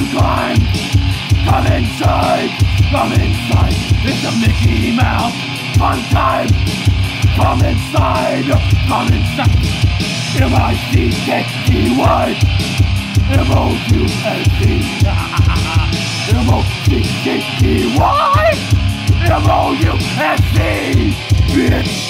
Come inside, come inside, it's a Mickey Mouse. Fun time. Come inside, come inside. M-I-C-K-E-Y, M-O-U-S-E, M-O-C-K-E-Y, M-O-U-S-E, bitch.